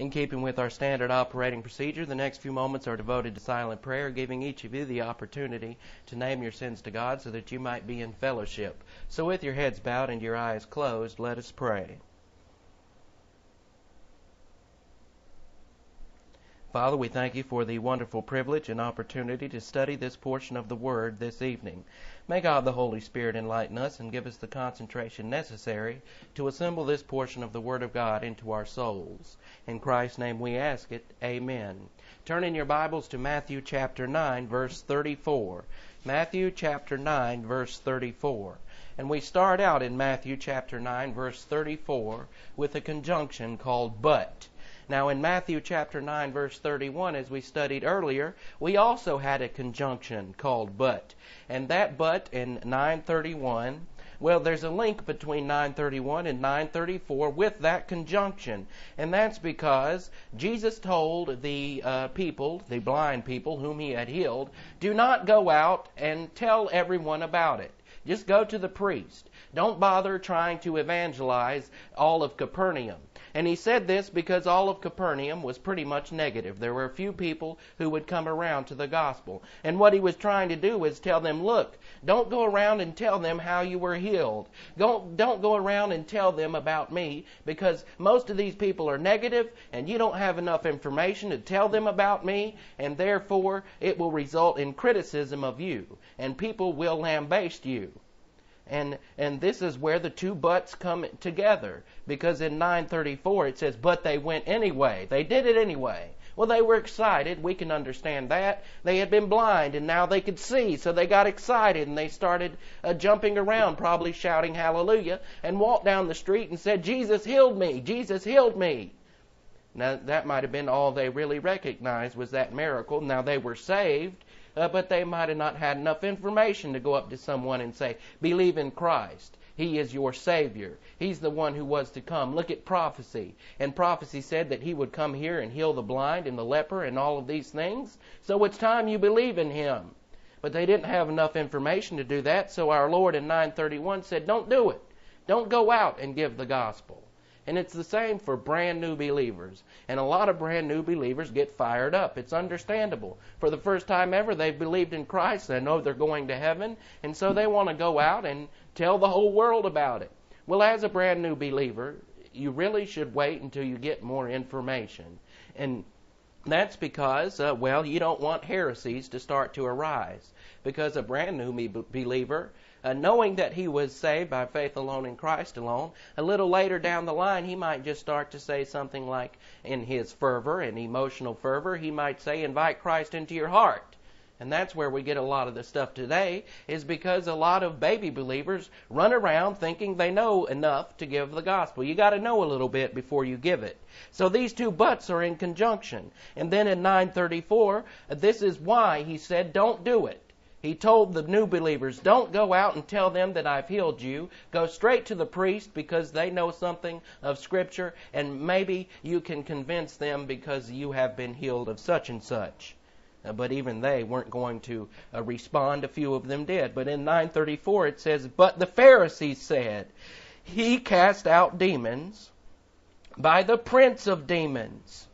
In keeping with our standard operating procedure, the next few moments are devoted to silent prayer, giving each of you the opportunity to name your sins to God so that you might be in fellowship. So, with your heads bowed and your eyes closed, let us pray. Father, we thank you for the wonderful privilege and opportunity to study this portion of the Word this evening. May God the Holy Spirit enlighten us and give us the concentration necessary to assemble this portion of the Word of God into our souls. In Christ's name we ask it. Amen. Turn in your Bibles to Matthew chapter 9, verse 34. Matthew chapter 9, verse 34. And we start out in Matthew chapter 9, verse 34 with a conjunction called but. Now, in Matthew chapter 9, verse 31, as we studied earlier, we also had a conjunction called but. And that but in 931, well, there's a link between 931 and 934 with that conjunction. And that's because Jesus told the uh, people, the blind people whom he had healed, do not go out and tell everyone about it. Just go to the priest. Don't bother trying to evangelize all of Capernaum. And he said this because all of Capernaum was pretty much negative. There were a few people who would come around to the gospel. And what he was trying to do was tell them, look, don't go around and tell them how you were healed. Don't, don't go around and tell them about me because most of these people are negative and you don't have enough information to tell them about me and therefore it will result in criticism of you and people will lambaste you. And, and this is where the two buts come together. Because in 934 it says, but they went anyway. They did it anyway. Well, they were excited. We can understand that. They had been blind and now they could see. So they got excited and they started uh, jumping around, probably shouting hallelujah, and walked down the street and said, Jesus healed me. Jesus healed me. Now, that might have been all they really recognized was that miracle. Now, they were saved, uh, but they might have not had enough information to go up to someone and say, Believe in Christ. He is your Savior. He's the one who was to come. Look at prophecy. And prophecy said that He would come here and heal the blind and the leper and all of these things. So it's time you believe in Him. But they didn't have enough information to do that, so our Lord in 931 said, Don't do it. Don't go out and give the gospel. And it's the same for brand new believers. And a lot of brand new believers get fired up. It's understandable. For the first time ever, they've believed in Christ. They know they're going to heaven. And so they want to go out and tell the whole world about it. Well, as a brand new believer, you really should wait until you get more information. And that's because, uh, well, you don't want heresies to start to arise. Because a brand new believer uh, knowing that he was saved by faith alone in Christ alone, a little later down the line, he might just start to say something like, in his fervor and emotional fervor, he might say, invite Christ into your heart. And that's where we get a lot of the stuff today, is because a lot of baby believers run around thinking they know enough to give the gospel. You gotta know a little bit before you give it. So these two buts are in conjunction. And then in 934, this is why he said, don't do it. He told the new believers, Don't go out and tell them that I've healed you. Go straight to the priest because they know something of Scripture, and maybe you can convince them because you have been healed of such and such. Uh, but even they weren't going to uh, respond. A few of them did. But in 934 it says, But the Pharisees said, He cast out demons by the prince of demons.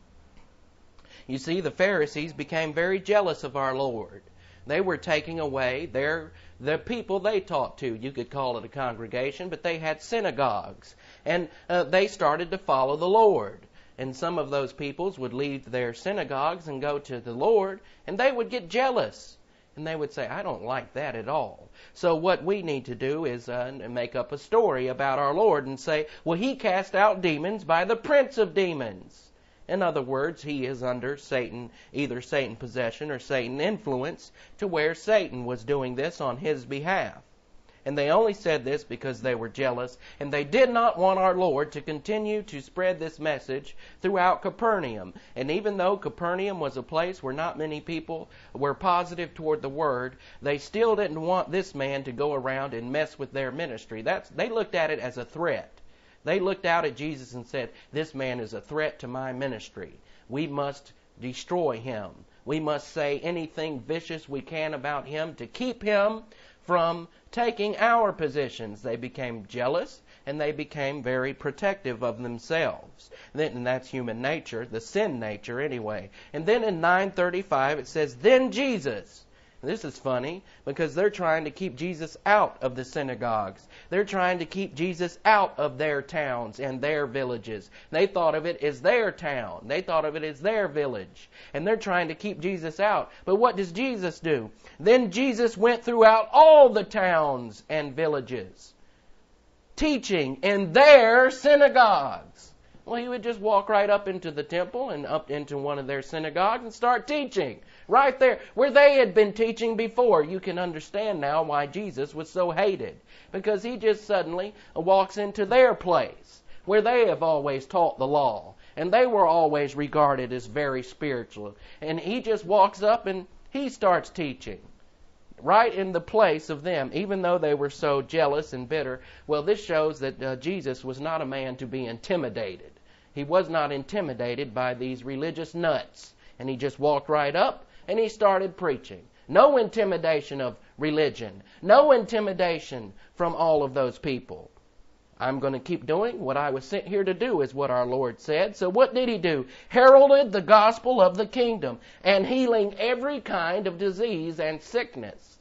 You see, the Pharisees became very jealous of our Lord. They were taking away their the people they taught to. You could call it a congregation, but they had synagogues, and uh, they started to follow the Lord. And some of those peoples would leave their synagogues and go to the Lord, and they would get jealous. And they would say, I don't like that at all. So what we need to do is uh, make up a story about our Lord and say, well, he cast out demons by the prince of demons. In other words, he is under Satan, either Satan possession or Satan influence, to where Satan was doing this on his behalf. And they only said this because they were jealous, and they did not want our Lord to continue to spread this message throughout Capernaum. And even though Capernaum was a place where not many people were positive toward the word, they still didn't want this man to go around and mess with their ministry. That's, they looked at it as a threat. They looked out at Jesus and said, This man is a threat to my ministry. We must destroy him. We must say anything vicious we can about him to keep him from taking our positions. They became jealous and they became very protective of themselves. And that's human nature, the sin nature anyway. And then in 935 it says, Then Jesus. This is funny because they're trying to keep Jesus out of the synagogues. They're trying to keep Jesus out of their towns and their villages. They thought of it as their town. They thought of it as their village. And they're trying to keep Jesus out. But what does Jesus do? Then Jesus went throughout all the towns and villages, teaching in their synagogues. Well, he would just walk right up into the temple and up into one of their synagogues and start teaching. Right there, where they had been teaching before. You can understand now why Jesus was so hated. Because he just suddenly walks into their place, where they have always taught the law. And they were always regarded as very spiritual. And he just walks up and he starts teaching right in the place of them, even though they were so jealous and bitter. Well, this shows that uh, Jesus was not a man to be intimidated. He was not intimidated by these religious nuts. And he just walked right up and he started preaching. No intimidation of religion. No intimidation from all of those people. I'm going to keep doing what I was sent here to do, is what our Lord said. So what did he do? Heralded the gospel of the kingdom and healing every kind of disease and sickness.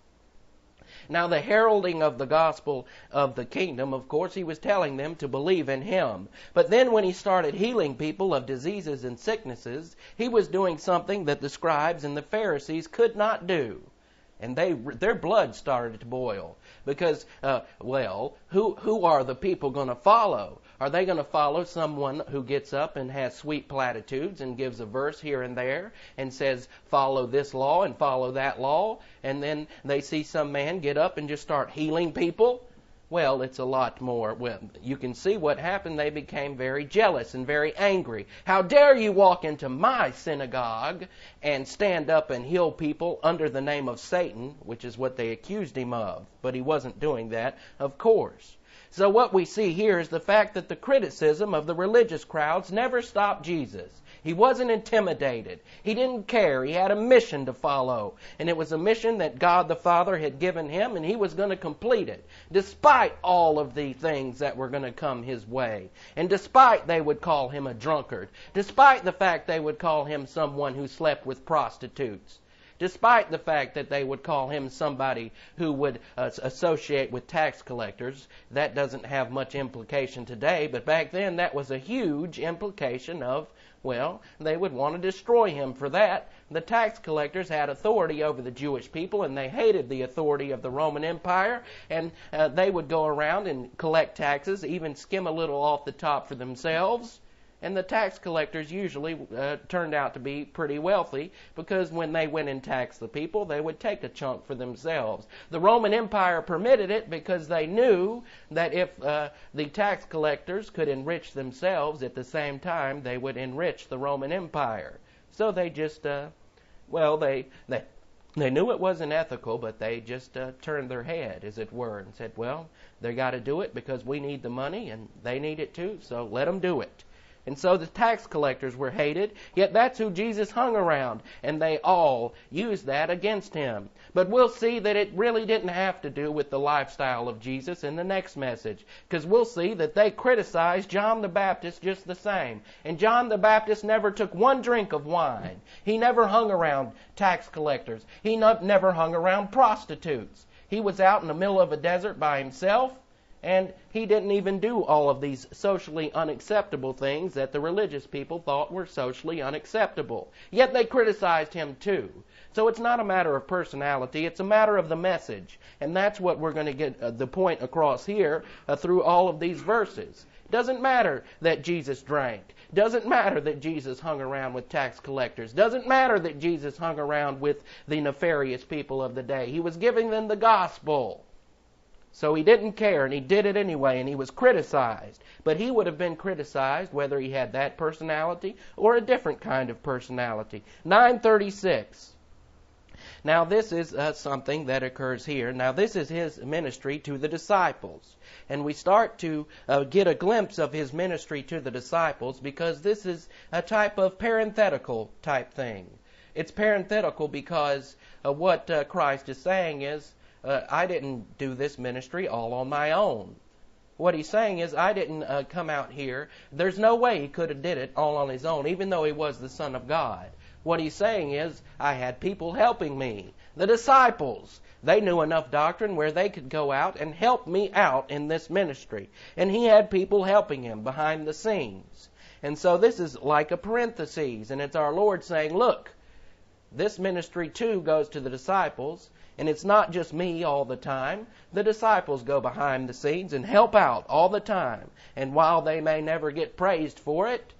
Now, the heralding of the gospel of the kingdom, of course, he was telling them to believe in him. But then when he started healing people of diseases and sicknesses, he was doing something that the scribes and the Pharisees could not do and they their blood started to boil because uh, well who who are the people going to follow are they going to follow someone who gets up and has sweet platitudes and gives a verse here and there and says, follow this law and follow that law, and then they see some man get up and just start healing people? Well, it's a lot more. Well, you can see what happened. They became very jealous and very angry. How dare you walk into my synagogue and stand up and heal people under the name of Satan, which is what they accused him of. But he wasn't doing that, of course. So what we see here is the fact that the criticism of the religious crowds never stopped Jesus. He wasn't intimidated. He didn't care. He had a mission to follow. And it was a mission that God the Father had given him, and he was going to complete it, despite all of the things that were going to come his way. And despite they would call him a drunkard, despite the fact they would call him someone who slept with prostitutes despite the fact that they would call him somebody who would uh, associate with tax collectors. That doesn't have much implication today, but back then that was a huge implication of well, they would want to destroy him for that. The tax collectors had authority over the Jewish people, and they hated the authority of the Roman Empire, and uh, they would go around and collect taxes, even skim a little off the top for themselves. And the tax collectors usually uh, turned out to be pretty wealthy because when they went and taxed the people, they would take a chunk for themselves. The Roman Empire permitted it because they knew that if uh, the tax collectors could enrich themselves at the same time, they would enrich the Roman Empire. So they just, uh, well, they, they, they knew it wasn't ethical, but they just uh, turned their head, as it were, and said, well, they got to do it because we need the money and they need it too, so let them do it. And so the tax collectors were hated, yet that's who Jesus hung around, and they all used that against him. But we'll see that it really didn't have to do with the lifestyle of Jesus in the next message, because we'll see that they criticized John the Baptist just the same. And John the Baptist never took one drink of wine. He never hung around tax collectors. He never hung around prostitutes. He was out in the middle of a desert by himself and he didn't even do all of these socially unacceptable things that the religious people thought were socially unacceptable. Yet they criticized him too. So it's not a matter of personality, it's a matter of the message. And that's what we're going to get uh, the point across here uh, through all of these verses. Doesn't matter that Jesus drank. Doesn't matter that Jesus hung around with tax collectors. Doesn't matter that Jesus hung around with the nefarious people of the day. He was giving them the gospel. So he didn't care, and he did it anyway, and he was criticized. But he would have been criticized whether he had that personality or a different kind of personality. 936. Now, this is uh, something that occurs here. Now, this is his ministry to the disciples. And we start to uh, get a glimpse of his ministry to the disciples because this is a type of parenthetical type thing. It's parenthetical because uh, what uh, Christ is saying is uh, I didn't do this ministry all on my own. What he's saying is, I didn't uh, come out here. There's no way he could have did it all on his own, even though he was the Son of God. What he's saying is, I had people helping me. The disciples. They knew enough doctrine where they could go out and help me out in this ministry. And he had people helping him behind the scenes. And so this is like a parenthesis, and it's our Lord saying, look, this ministry too goes to the disciples, and it's not just me all the time. The disciples go behind the scenes and help out all the time. And while they may never get praised for it,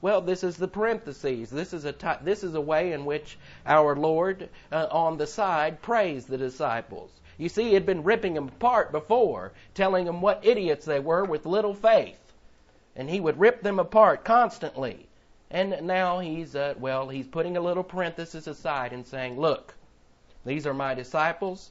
well, this is the parentheses. This is a t- this is a way in which our Lord uh, on the side praised the disciples. You see, he had been ripping them apart before, telling them what idiots they were with little faith, and he would rip them apart constantly. And now he's uh, well, he's putting a little parenthesis aside and saying, "Look, these are my disciples.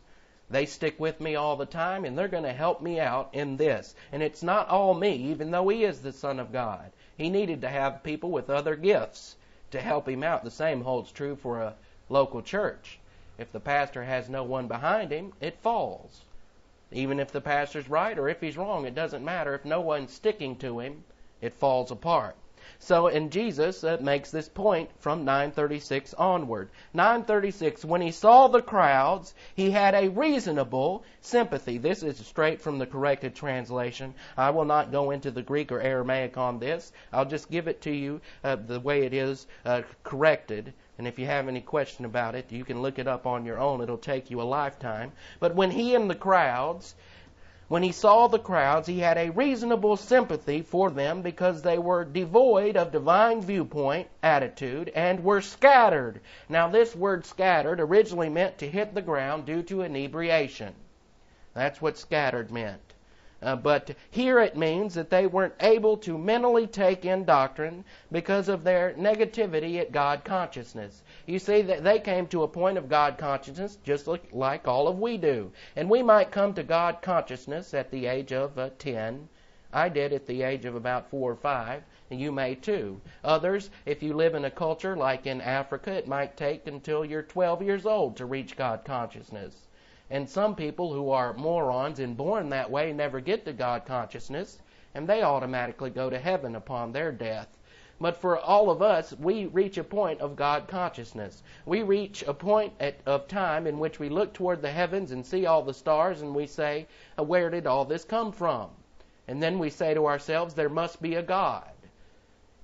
They stick with me all the time, and they're going to help me out in this. And it's not all me, even though he is the Son of God. He needed to have people with other gifts to help him out. The same holds true for a local church. If the pastor has no one behind him, it falls. Even if the pastor's right or if he's wrong, it doesn't matter. If no one's sticking to him, it falls apart. So, and Jesus uh, makes this point from 936 onward. 936, when he saw the crowds, he had a reasonable sympathy. This is straight from the corrected translation. I will not go into the Greek or Aramaic on this. I'll just give it to you uh, the way it is uh, corrected. And if you have any question about it, you can look it up on your own. It'll take you a lifetime. But when he and the crowds when he saw the crowds, he had a reasonable sympathy for them because they were devoid of divine viewpoint, attitude, and were scattered. Now, this word scattered originally meant to hit the ground due to inebriation. That's what scattered meant. Uh, but here it means that they weren't able to mentally take in doctrine because of their negativity at God consciousness. You see, that they came to a point of God consciousness just like, all of we do. And we might come to God consciousness at the age of uh, 10. I did at the age of about 4 or 5 and you may too. Others, if you live in a culture like in Africa, it might take until you're 12 years old to reach God consciousness. And some people who are morons and born that way never get to God consciousness, and they automatically go to heaven upon their death. But for all of us, we reach a point of God consciousness. We reach a point at, of time in which we look toward the heavens and see all the stars and we say, uh, Where did all this come from? And then we say to ourselves, There must be a God.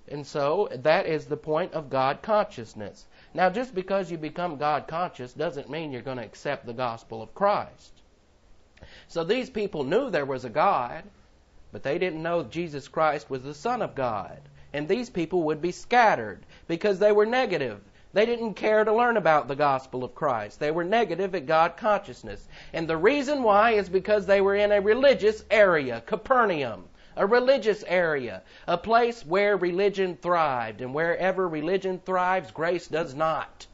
And so that is the point of God consciousness. Now, just because you become God conscious doesn't mean you're going to accept the gospel of Christ. So these people knew there was a God, but they didn't know Jesus Christ was the Son of God. And these people would be scattered because they were negative. They didn't care to learn about the gospel of Christ. They were negative at God consciousness. And the reason why is because they were in a religious area, Capernaum a religious area, a place where religion thrived. And wherever religion thrives, grace does not.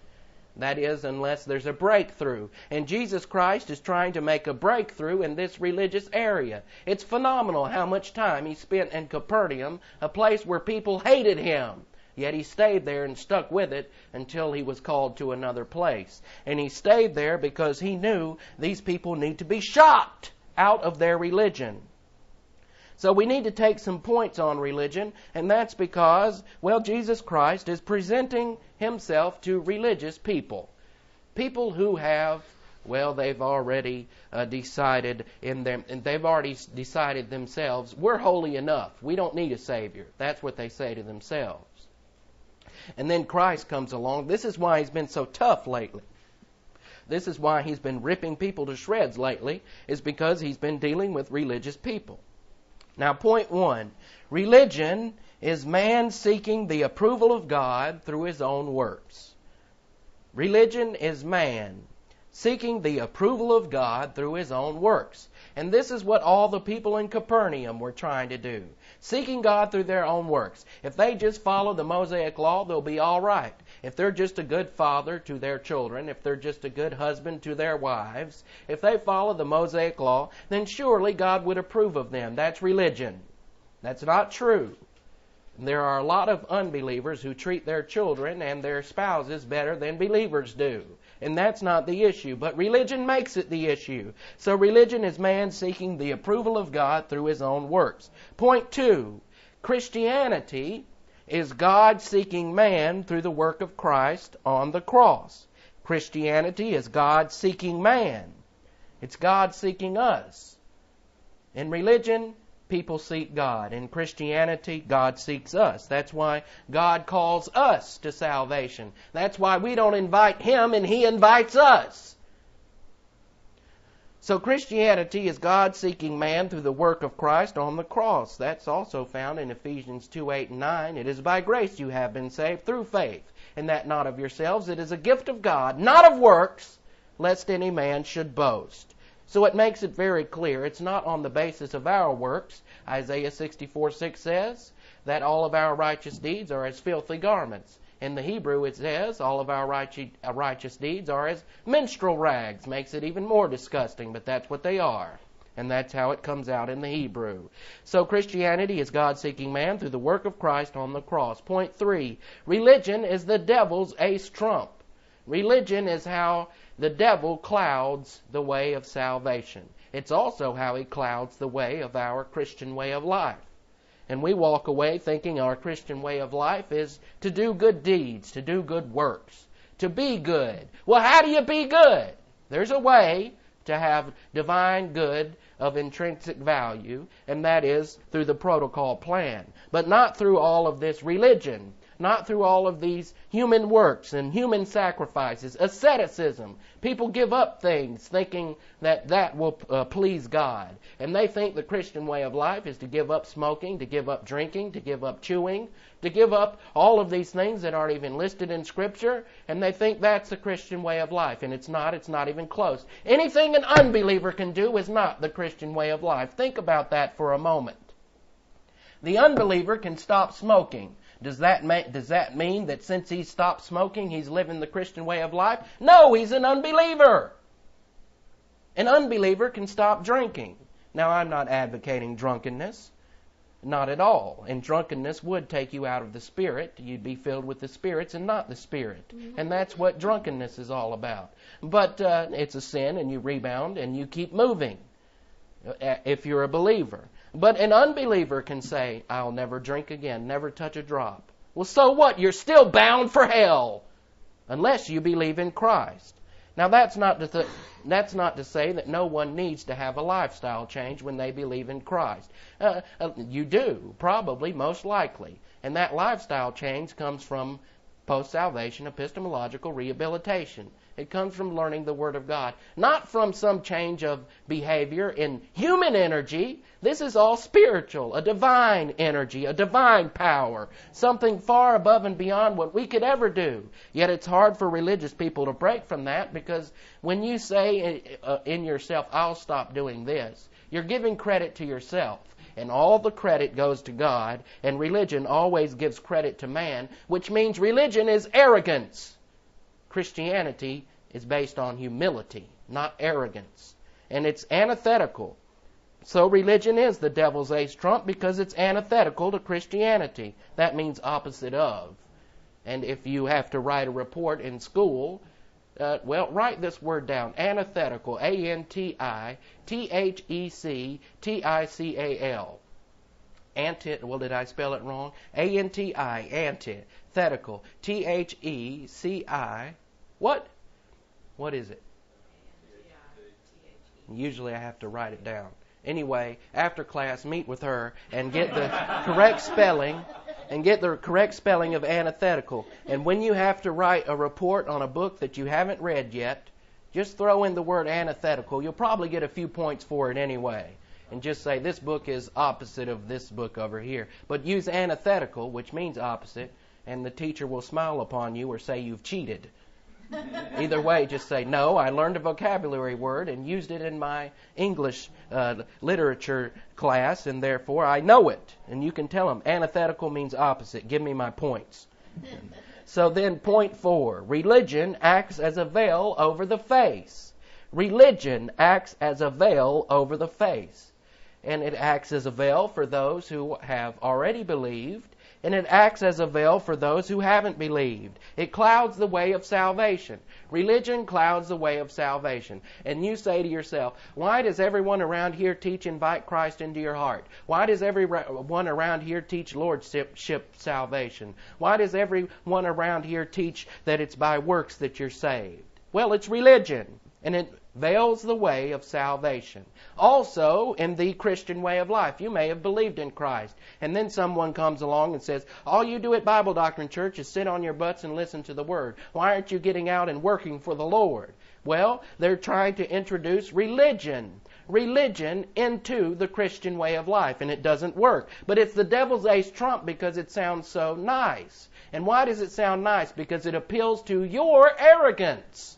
That is, unless there's a breakthrough. And Jesus Christ is trying to make a breakthrough in this religious area. It's phenomenal how much time he spent in Capernaum, a place where people hated him. Yet he stayed there and stuck with it until he was called to another place. And he stayed there because he knew these people need to be shocked out of their religion. So we need to take some points on religion, and that's because, well, Jesus Christ is presenting himself to religious people. People who have, well, they've already uh, decided in them, and they've already decided themselves, we're holy enough. We don't need a Savior. That's what they say to themselves. And then Christ comes along. This is why he's been so tough lately. This is why he's been ripping people to shreds lately, is because he's been dealing with religious people. Now, point one religion is man seeking the approval of God through his own works. Religion is man seeking the approval of God through his own works. And this is what all the people in Capernaum were trying to do seeking God through their own works. If they just follow the Mosaic law, they'll be all right. If they're just a good father to their children, if they're just a good husband to their wives, if they follow the Mosaic law, then surely God would approve of them. That's religion. That's not true. There are a lot of unbelievers who treat their children and their spouses better than believers do. And that's not the issue. But religion makes it the issue. So religion is man seeking the approval of God through his own works. Point two Christianity is God seeking man through the work of Christ on the cross. Christianity is God seeking man. It's God seeking us. In religion, people seek God. In Christianity, God seeks us. That's why God calls us to salvation. That's why we don't invite Him and He invites us. So Christianity is God seeking man through the work of Christ on the cross. That's also found in Ephesians 2 8 and 9. It is by grace you have been saved through faith, and that not of yourselves. It is a gift of God, not of works, lest any man should boast. So it makes it very clear it's not on the basis of our works. Isaiah 64 6 says that all of our righteous deeds are as filthy garments. In the Hebrew, it says all of our uh, righteous deeds are as menstrual rags. Makes it even more disgusting, but that's what they are. And that's how it comes out in the Hebrew. So Christianity is God seeking man through the work of Christ on the cross. Point three religion is the devil's ace trump. Religion is how the devil clouds the way of salvation. It's also how he clouds the way of our Christian way of life. And we walk away thinking our Christian way of life is to do good deeds, to do good works, to be good. Well, how do you be good? There's a way to have divine good of intrinsic value, and that is through the protocol plan, but not through all of this religion not through all of these human works and human sacrifices, asceticism. People give up things thinking that that will uh, please God. And they think the Christian way of life is to give up smoking, to give up drinking, to give up chewing, to give up all of these things that aren't even listed in Scripture. And they think that's the Christian way of life. And it's not, it's not even close. Anything an unbeliever can do is not the Christian way of life. Think about that for a moment. The unbeliever can stop smoking. Does that, ma- does that mean that since he's stopped smoking, he's living the Christian way of life? No, he's an unbeliever. An unbeliever can stop drinking. Now, I'm not advocating drunkenness. Not at all. And drunkenness would take you out of the Spirit. You'd be filled with the spirits and not the Spirit. Mm-hmm. And that's what drunkenness is all about. But uh, it's a sin, and you rebound and you keep moving uh, if you're a believer. But an unbeliever can say, I'll never drink again, never touch a drop. Well, so what? You're still bound for hell unless you believe in Christ. Now, that's not, to th- that's not to say that no one needs to have a lifestyle change when they believe in Christ. Uh, uh, you do, probably, most likely. And that lifestyle change comes from post salvation epistemological rehabilitation. It comes from learning the Word of God, not from some change of behavior in human energy. This is all spiritual, a divine energy, a divine power, something far above and beyond what we could ever do. Yet it's hard for religious people to break from that because when you say uh, in yourself, I'll stop doing this, you're giving credit to yourself and all the credit goes to God, and religion always gives credit to man, which means religion is arrogance. Christianity is based on humility, not arrogance. And it's antithetical. So religion is the devil's ace trump because it's antithetical to Christianity. That means opposite of. And if you have to write a report in school, uh, well, write this word down antithetical. A N T I T H E C T I C A L. Anti, well, did I spell it wrong? A N T I, antithetical. T H E C I what? What is it? Usually I have to write it down. Anyway, after class, meet with her and get the correct spelling and get the correct spelling of antithetical. And when you have to write a report on a book that you haven't read yet, just throw in the word antithetical. You'll probably get a few points for it anyway. And just say this book is opposite of this book over here. But use antithetical, which means opposite, and the teacher will smile upon you or say you've cheated. Either way, just say, no, I learned a vocabulary word and used it in my English uh, literature class, and therefore I know it. And you can tell them, antithetical means opposite. Give me my points. so then, point four religion acts as a veil over the face. Religion acts as a veil over the face. And it acts as a veil for those who have already believed and it acts as a veil for those who haven't believed. It clouds the way of salvation. Religion clouds the way of salvation. And you say to yourself, why does everyone around here teach invite Christ into your heart? Why does everyone around here teach lordship salvation? Why does everyone around here teach that it's by works that you're saved? Well, it's religion. And it veils the way of salvation. Also, in the Christian way of life, you may have believed in Christ, and then someone comes along and says, All you do at Bible Doctrine Church is sit on your butts and listen to the Word. Why aren't you getting out and working for the Lord? Well, they're trying to introduce religion religion into the Christian way of life, and it doesn't work. But it's the devil's ace trump because it sounds so nice. And why does it sound nice? Because it appeals to your arrogance.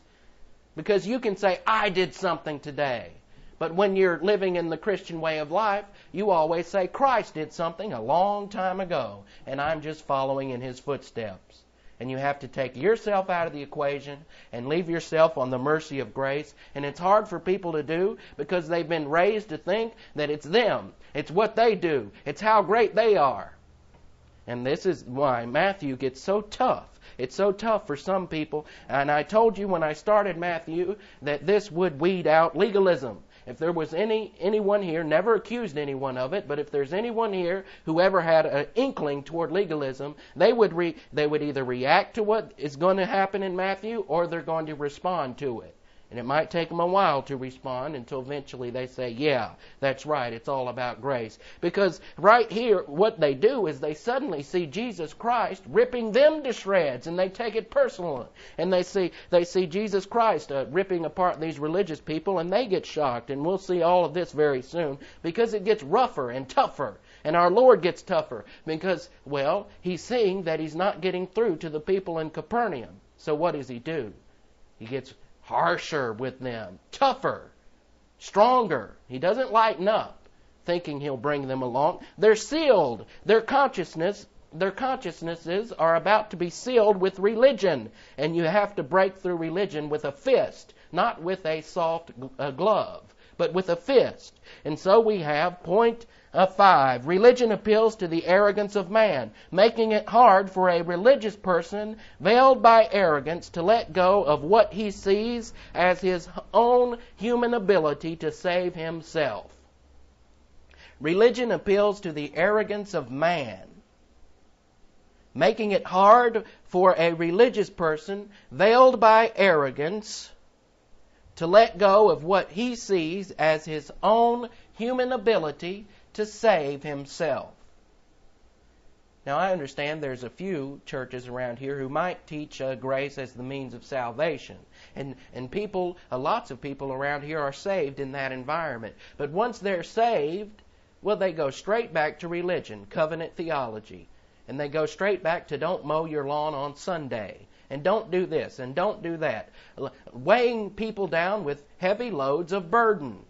Because you can say, I did something today. But when you're living in the Christian way of life, you always say, Christ did something a long time ago, and I'm just following in his footsteps. And you have to take yourself out of the equation and leave yourself on the mercy of grace. And it's hard for people to do because they've been raised to think that it's them. It's what they do. It's how great they are. And this is why Matthew gets so tough it's so tough for some people. And I told you when I started Matthew that this would weed out legalism. If there was any anyone here, never accused anyone of it, but if there's anyone here who ever had an inkling toward legalism, they would re, they would either react to what is going to happen in Matthew or they're going to respond to it. And it might take them a while to respond until eventually they say, yeah, that's right, it's all about grace. Because right here, what they do is they suddenly see Jesus Christ ripping them to shreds, and they take it personally. And they see, they see Jesus Christ uh, ripping apart these religious people, and they get shocked. And we'll see all of this very soon because it gets rougher and tougher. And our Lord gets tougher because, well, he's seeing that he's not getting through to the people in Capernaum. So what does he do? He gets harsher with them, tougher, stronger. He doesn't lighten up, thinking he'll bring them along. They're sealed. Their consciousness their consciousnesses are about to be sealed with religion, and you have to break through religion with a fist, not with a soft glove, but with a fist. And so we have point of 5. Religion appeals to the arrogance of man, making it hard for a religious person veiled by arrogance to let go of what he sees as his own human ability to save himself. Religion appeals to the arrogance of man, making it hard for a religious person veiled by arrogance to let go of what he sees as his own human ability to save himself. Now, I understand there's a few churches around here who might teach uh, grace as the means of salvation. And, and people, uh, lots of people around here are saved in that environment. But once they're saved, well, they go straight back to religion, covenant theology. And they go straight back to don't mow your lawn on Sunday. And don't do this and don't do that. Weighing people down with heavy loads of burden.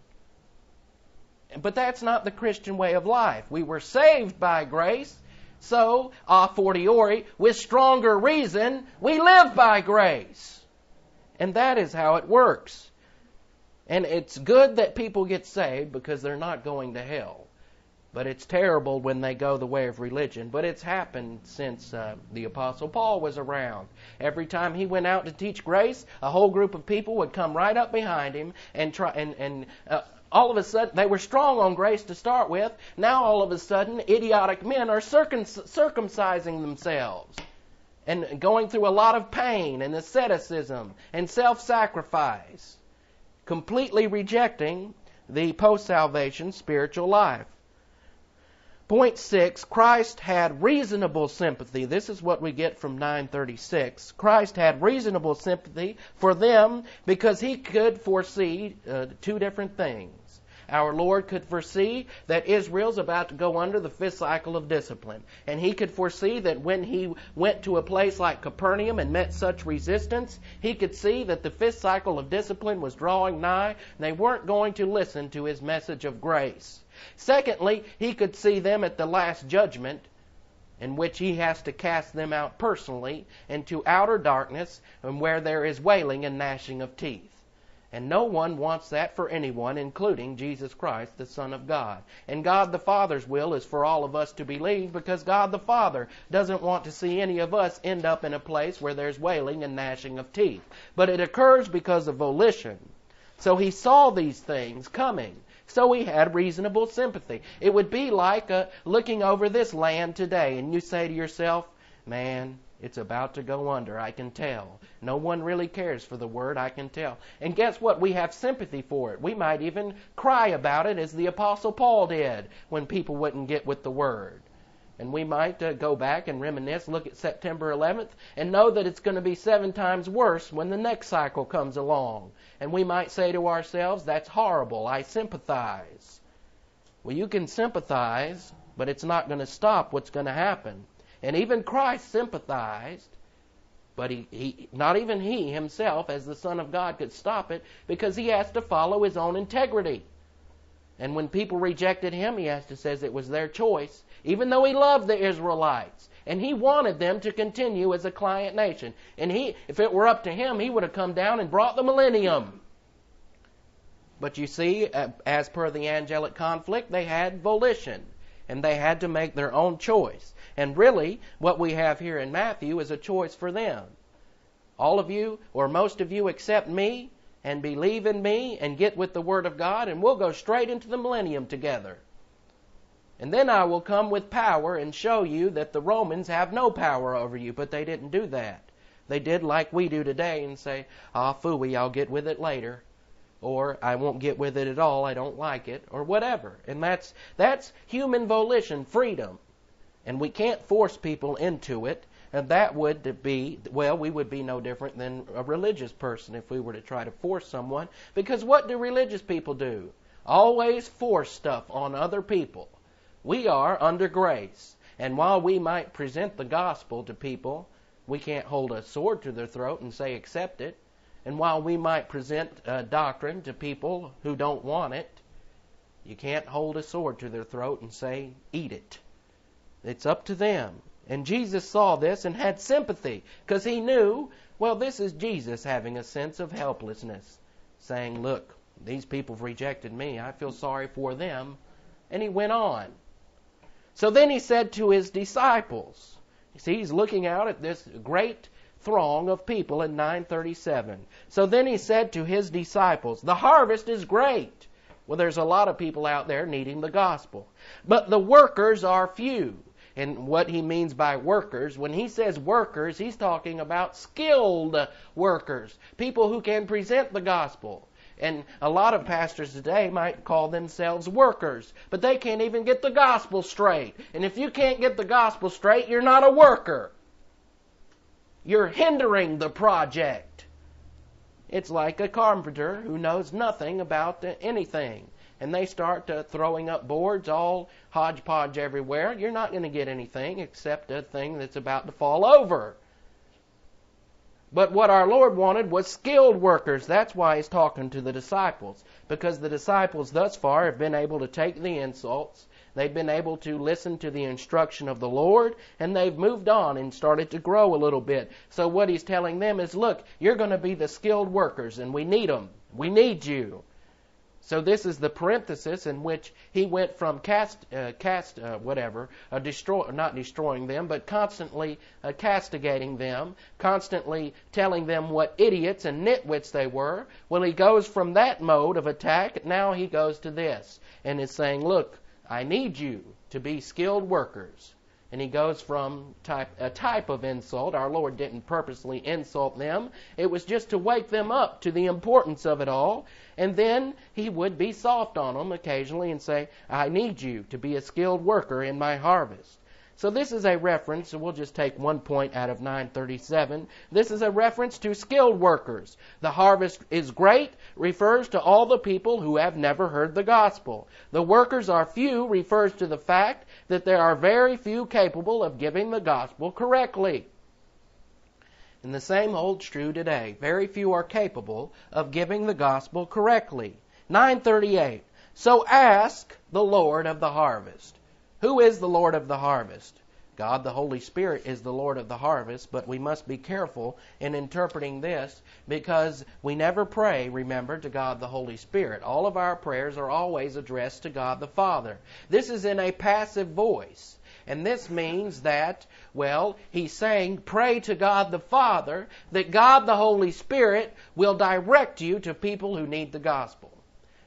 But that's not the Christian way of life. We were saved by grace, so, a fortiori, with stronger reason, we live by grace. And that is how it works. And it's good that people get saved because they're not going to hell. But it's terrible when they go the way of religion. But it's happened since uh, the Apostle Paul was around. Every time he went out to teach grace, a whole group of people would come right up behind him and try and, and uh, all of a sudden, they were strong on grace to start with. Now, all of a sudden, idiotic men are circumcising themselves and going through a lot of pain and asceticism and self sacrifice, completely rejecting the post salvation spiritual life. Point six, Christ had reasonable sympathy. This is what we get from 936. Christ had reasonable sympathy for them because he could foresee uh, two different things. Our Lord could foresee that Israel's about to go under the fifth cycle of discipline. And he could foresee that when he went to a place like Capernaum and met such resistance, he could see that the fifth cycle of discipline was drawing nigh. And they weren't going to listen to his message of grace. Secondly, he could see them at the last judgment in which he has to cast them out personally into outer darkness and where there is wailing and gnashing of teeth. And no one wants that for anyone, including Jesus Christ, the Son of God. And God the Father's will is for all of us to believe because God the Father doesn't want to see any of us end up in a place where there's wailing and gnashing of teeth. But it occurs because of volition. So he saw these things coming. So he had reasonable sympathy. It would be like uh, looking over this land today and you say to yourself, man, it's about to go under, I can tell. No one really cares for the word, I can tell. And guess what? We have sympathy for it. We might even cry about it as the Apostle Paul did when people wouldn't get with the word. And we might uh, go back and reminisce, look at September 11th, and know that it's going to be seven times worse when the next cycle comes along. And we might say to ourselves, that's horrible, I sympathize. Well, you can sympathize, but it's not going to stop what's going to happen. And even Christ sympathized, but he, he, not even he himself, as the Son of God, could stop it because he has to follow his own integrity. And when people rejected him, he has to says it was their choice, even though he loved the Israelites. And he wanted them to continue as a client nation. And he, if it were up to him, he would have come down and brought the millennium. But you see, uh, as per the angelic conflict, they had volition. And they had to make their own choice. And really, what we have here in Matthew is a choice for them. All of you, or most of you, accept me and believe in me and get with the Word of God, and we'll go straight into the millennium together. And then I will come with power and show you that the Romans have no power over you. But they didn't do that. They did like we do today and say, ah, phooey, I'll get with it later. Or I won't get with it at all, I don't like it, or whatever. And that's, that's human volition, freedom. And we can't force people into it. And that would be, well, we would be no different than a religious person if we were to try to force someone. Because what do religious people do? Always force stuff on other people. We are under grace. And while we might present the gospel to people, we can't hold a sword to their throat and say, accept it. And while we might present a doctrine to people who don't want it, you can't hold a sword to their throat and say, eat it. It's up to them. And Jesus saw this and had sympathy because he knew, well, this is Jesus having a sense of helplessness, saying, Look, these people have rejected me. I feel sorry for them. And he went on. So then he said to his disciples, you see, he's looking out at this great throng of people in 937. So then he said to his disciples, The harvest is great. Well, there's a lot of people out there needing the gospel. But the workers are few and what he means by workers. When he says workers, he's talking about skilled workers, people who can present the gospel. And a lot of pastors today might call themselves workers, but they can't even get the gospel straight. And if you can't get the gospel straight, you're not a worker. You're hindering the project. It's like a carpenter who knows nothing about anything and they start uh, throwing up boards all hodgepodge everywhere, you're not going to get anything except a thing that's about to fall over. But what our Lord wanted was skilled workers. That's why He's talking to the disciples. Because the disciples thus far have been able to take the insults, they've been able to listen to the instruction of the Lord, and they've moved on and started to grow a little bit. So what He's telling them is look, you're going to be the skilled workers, and we need them. We need you. So this is the parenthesis in which he went from cast, uh, cast, uh, whatever, uh, destroy, not destroying them, but constantly uh, castigating them, constantly telling them what idiots and nitwits they were. Well, he goes from that mode of attack. Now he goes to this and is saying, "Look, I need you to be skilled workers." And he goes from type, a type of insult. Our Lord didn't purposely insult them. It was just to wake them up to the importance of it all. And then he would be soft on them occasionally and say, I need you to be a skilled worker in my harvest. So this is a reference, and we'll just take one point out of 937. This is a reference to skilled workers. The harvest is great refers to all the people who have never heard the gospel. The workers are few refers to the fact that there are very few capable of giving the gospel correctly. And the same holds true today. Very few are capable of giving the gospel correctly. 938. So ask the Lord of the harvest. Who is the Lord of the harvest? God the Holy Spirit is the Lord of the harvest, but we must be careful in interpreting this because we never pray, remember, to God the Holy Spirit. All of our prayers are always addressed to God the Father. This is in a passive voice. And this means that, well, he's saying, pray to God the Father, that God the Holy Spirit will direct you to people who need the gospel.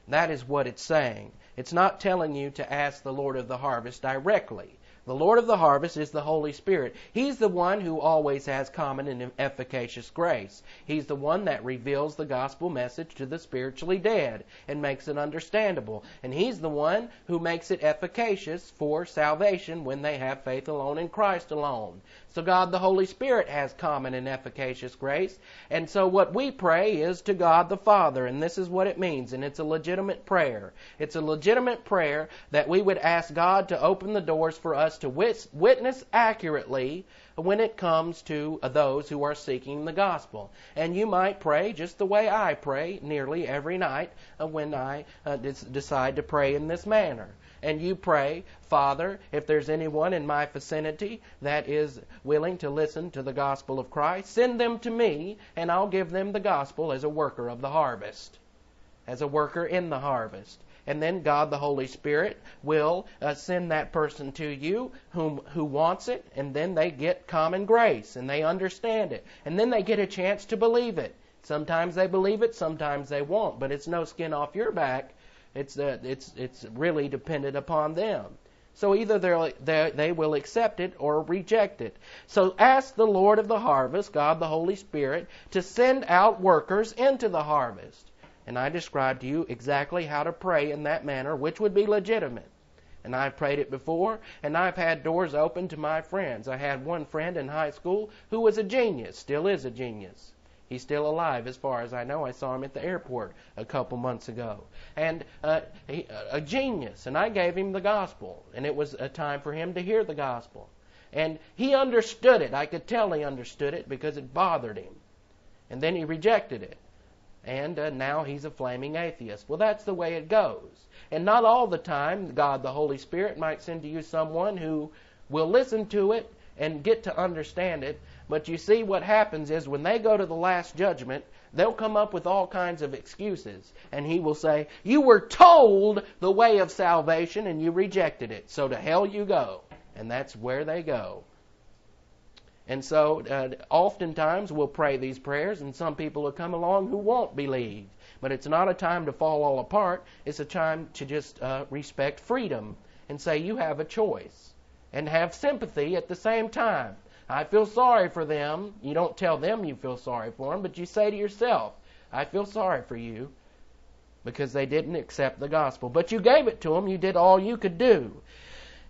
That is what it's saying. It's not telling you to ask the Lord of the harvest directly. The Lord of the harvest is the Holy Spirit. He's the one who always has common and efficacious grace. He's the one that reveals the gospel message to the spiritually dead and makes it understandable. And He's the one who makes it efficacious for salvation when they have faith alone in Christ alone. So God the Holy Spirit has common and efficacious grace. And so what we pray is to God the Father. And this is what it means. And it's a legitimate prayer. It's a legitimate prayer that we would ask God to open the doors for us to witness accurately when it comes to those who are seeking the gospel. And you might pray just the way I pray nearly every night when I uh, decide to pray in this manner and you pray, Father, if there's anyone in my vicinity that is willing to listen to the gospel of Christ, send them to me, and I'll give them the gospel as a worker of the harvest, as a worker in the harvest. And then God the Holy Spirit will uh, send that person to you whom, who wants it, and then they get common grace and they understand it. And then they get a chance to believe it. Sometimes they believe it, sometimes they won't, but it's no skin off your back it's uh, it's it's really dependent upon them. So either they they will accept it or reject it. So ask the Lord of the harvest, God the Holy Spirit, to send out workers into the harvest. And I described to you exactly how to pray in that manner, which would be legitimate. And I've prayed it before, and I've had doors open to my friends. I had one friend in high school who was a genius, still is a genius. He's still alive, as far as I know. I saw him at the airport a couple months ago. And uh, he, a genius. And I gave him the gospel. And it was a time for him to hear the gospel. And he understood it. I could tell he understood it because it bothered him. And then he rejected it. And uh, now he's a flaming atheist. Well, that's the way it goes. And not all the time, God the Holy Spirit might send to you someone who will listen to it and get to understand it, but you see, what happens is when they go to the last judgment, they'll come up with all kinds of excuses. And he will say, You were told the way of salvation and you rejected it. So to hell you go. And that's where they go. And so, uh, oftentimes we'll pray these prayers, and some people will come along who won't believe. But it's not a time to fall all apart. It's a time to just uh, respect freedom and say you have a choice and have sympathy at the same time. I feel sorry for them. You don't tell them you feel sorry for them, but you say to yourself, I feel sorry for you because they didn't accept the gospel. But you gave it to them. You did all you could do.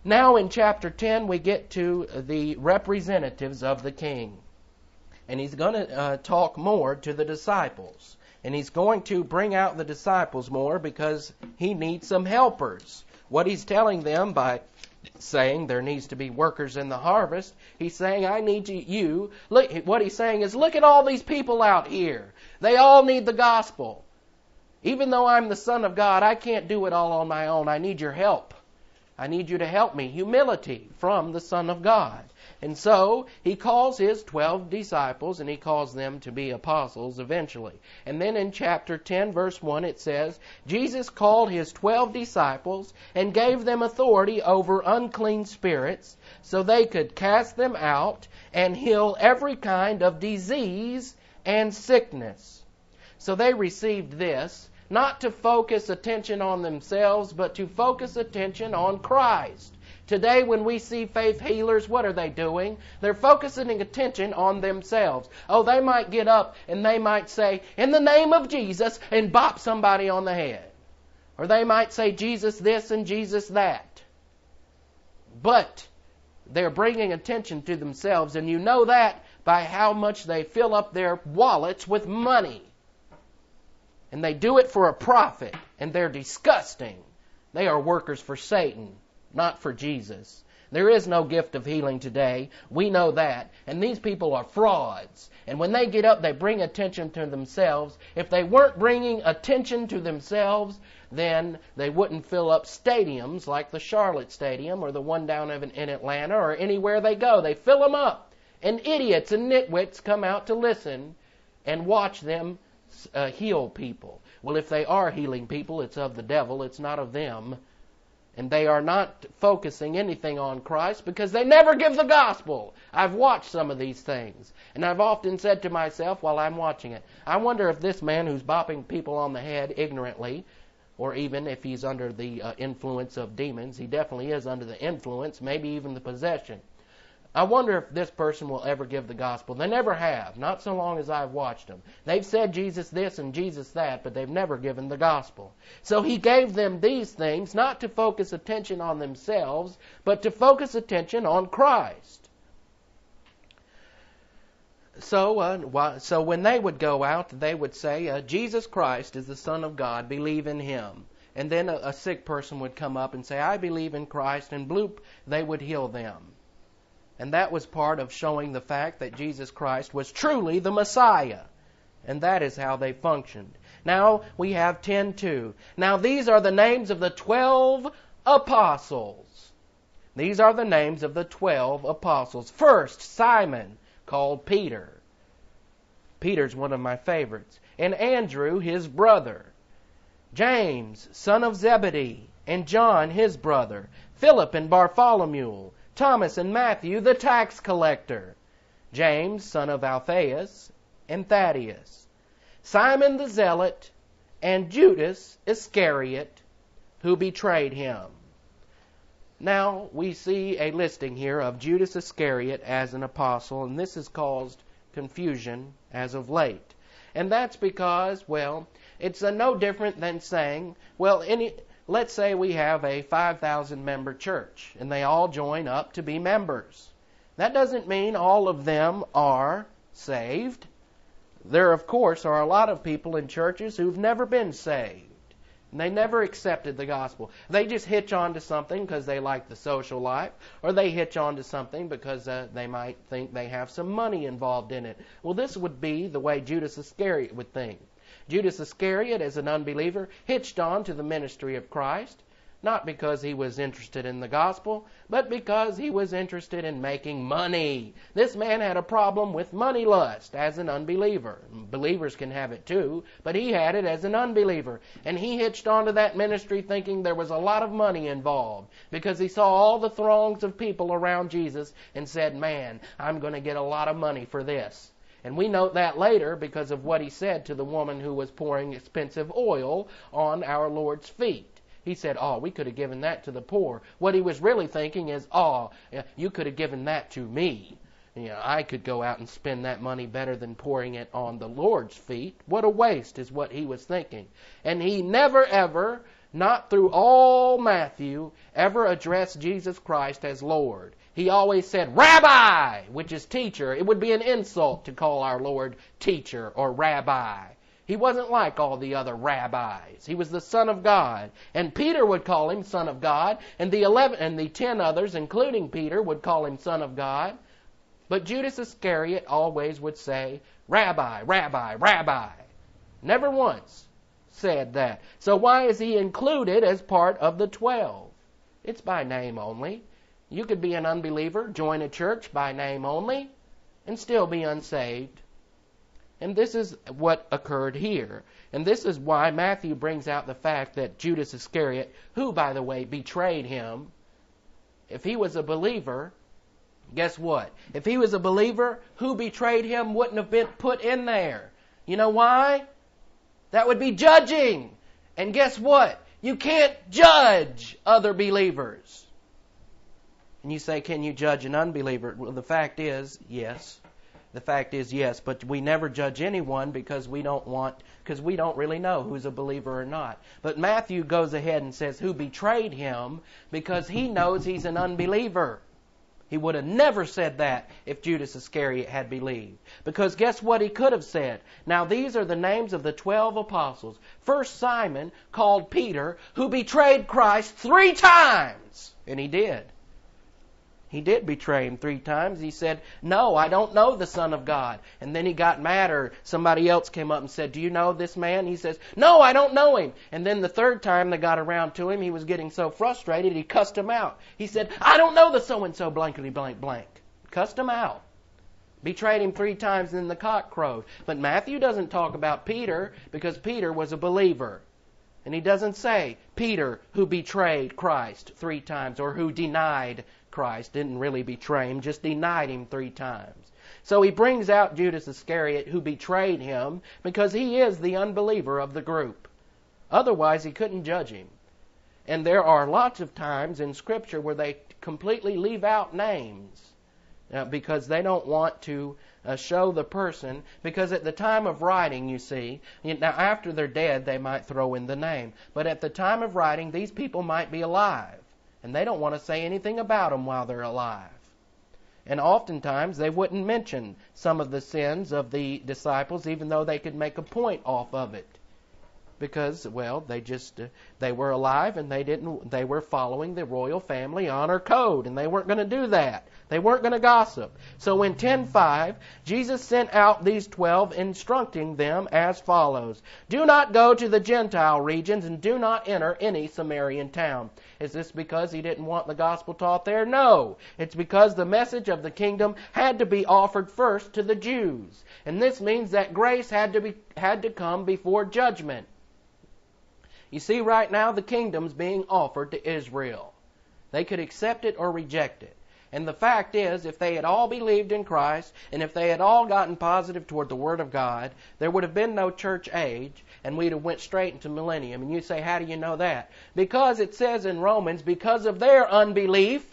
Now in chapter 10, we get to the representatives of the king. And he's going to uh, talk more to the disciples. And he's going to bring out the disciples more because he needs some helpers. What he's telling them by saying there needs to be workers in the harvest. He's saying, I need you. Look, what he's saying is, look at all these people out here. They all need the gospel. Even though I'm the Son of God, I can't do it all on my own. I need your help. I need you to help me. Humility from the Son of God. And so he calls his 12 disciples and he calls them to be apostles eventually. And then in chapter 10, verse 1, it says, Jesus called his 12 disciples and gave them authority over unclean spirits so they could cast them out and heal every kind of disease and sickness. So they received this not to focus attention on themselves, but to focus attention on Christ. Today, when we see faith healers, what are they doing? They're focusing attention on themselves. Oh, they might get up and they might say, in the name of Jesus, and bop somebody on the head. Or they might say, Jesus this and Jesus that. But they're bringing attention to themselves, and you know that by how much they fill up their wallets with money. And they do it for a profit, and they're disgusting. They are workers for Satan not for Jesus. There is no gift of healing today. We know that. And these people are frauds. And when they get up, they bring attention to themselves. If they weren't bringing attention to themselves, then they wouldn't fill up stadiums like the Charlotte Stadium or the one down in Atlanta or anywhere they go. They fill them up. And idiots and nitwits come out to listen and watch them uh, heal people. Well, if they are healing people, it's of the devil, it's not of them. And they are not focusing anything on Christ because they never give the gospel. I've watched some of these things. And I've often said to myself while I'm watching it, I wonder if this man who's bopping people on the head ignorantly, or even if he's under the uh, influence of demons, he definitely is under the influence, maybe even the possession. I wonder if this person will ever give the gospel. They never have, not so long as I've watched them. They've said Jesus this and Jesus that, but they've never given the gospel. So he gave them these things not to focus attention on themselves, but to focus attention on Christ. So, uh, so when they would go out, they would say, uh, Jesus Christ is the Son of God, believe in him. And then a, a sick person would come up and say, I believe in Christ, and bloop, they would heal them. And that was part of showing the fact that Jesus Christ was truly the Messiah. And that is how they functioned. Now we have 10 Now these are the names of the 12 apostles. These are the names of the 12 apostles. First, Simon, called Peter. Peter's one of my favorites. And Andrew, his brother. James, son of Zebedee, and John, his brother. Philip and Bartholomew, Thomas and Matthew, the tax collector, James, son of Alphaeus, and Thaddeus, Simon the zealot, and Judas Iscariot, who betrayed him. Now we see a listing here of Judas Iscariot as an apostle, and this has caused confusion as of late. And that's because, well, it's no different than saying, well, any let's say we have a 5,000 member church and they all join up to be members. That doesn't mean all of them are saved. There, of course, are a lot of people in churches who've never been saved. And they never accepted the gospel. They just hitch on to something because they like the social life, or they hitch on to something because uh, they might think they have some money involved in it. Well, this would be the way Judas Iscariot would think. Judas Iscariot, as an unbeliever, hitched on to the ministry of Christ, not because he was interested in the gospel, but because he was interested in making money. This man had a problem with money lust as an unbeliever. Believers can have it too, but he had it as an unbeliever. And he hitched onto that ministry thinking there was a lot of money involved because he saw all the throngs of people around Jesus and said, Man, I'm going to get a lot of money for this. And we note that later because of what he said to the woman who was pouring expensive oil on our Lord's feet. He said, Oh, we could have given that to the poor. What he was really thinking is, Oh, you could have given that to me. You know, I could go out and spend that money better than pouring it on the Lord's feet. What a waste is what he was thinking. And he never ever, not through all Matthew, ever addressed Jesus Christ as Lord. He always said, Rabbi, which is teacher. It would be an insult to call our Lord teacher or rabbi. He wasn't like all the other rabbis. He was the Son of God. And Peter would call him Son of God, and the eleven and the ten others, including Peter, would call him Son of God. But Judas Iscariot always would say, Rabbi, Rabbi, Rabbi. Never once said that. So why is he included as part of the twelve? It's by name only. You could be an unbeliever, join a church by name only, and still be unsaved. And this is what occurred here. And this is why Matthew brings out the fact that Judas Iscariot, who, by the way, betrayed him, if he was a believer, guess what? If he was a believer, who betrayed him wouldn't have been put in there. You know why? That would be judging. And guess what? You can't judge other believers. And you say, can you judge an unbeliever? Well, the fact is, yes. The fact is, yes. But we never judge anyone because we don't want, because we don't really know who's a believer or not. But Matthew goes ahead and says who betrayed him because he knows he's an unbeliever. He would have never said that if Judas Iscariot had believed. Because guess what he could have said? Now these are the names of the twelve apostles. First Simon, called Peter, who betrayed Christ three times. And he did. He did betray him three times. He said, No, I don't know the Son of God. And then he got mad, or somebody else came up and said, Do you know this man? He says, No, I don't know him. And then the third time they got around to him, he was getting so frustrated, he cussed him out. He said, I don't know the so and so blankety blank blank. Cussed him out. Betrayed him three times, and then the cock crowed. But Matthew doesn't talk about Peter because Peter was a believer. And he doesn't say Peter who betrayed Christ three times or who denied Christ. Didn't really betray him, just denied him three times. So he brings out Judas Iscariot who betrayed him because he is the unbeliever of the group. Otherwise, he couldn't judge him. And there are lots of times in Scripture where they completely leave out names uh, because they don't want to uh, show the person. Because at the time of writing, you see, now after they're dead, they might throw in the name. But at the time of writing, these people might be alive. And they don't want to say anything about them while they're alive. And oftentimes they wouldn't mention some of the sins of the disciples, even though they could make a point off of it because well they just uh, they were alive and they didn't they were following the royal family honor code and they weren't going to do that. They weren't going to gossip. So in 10:5 Jesus sent out these 12 instructing them as follows. Do not go to the gentile regions and do not enter any Samaritan town. Is this because he didn't want the gospel taught there? No. It's because the message of the kingdom had to be offered first to the Jews. And this means that grace had to be had to come before judgment you see, right now the kingdom's being offered to Israel. They could accept it or reject it. And the fact is, if they had all believed in Christ, and if they had all gotten positive toward the Word of God, there would have been no church age, and we'd have went straight into millennium. And you say, how do you know that? Because it says in Romans, because of their unbelief,